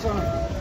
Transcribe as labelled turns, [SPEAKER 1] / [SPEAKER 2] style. [SPEAKER 1] son.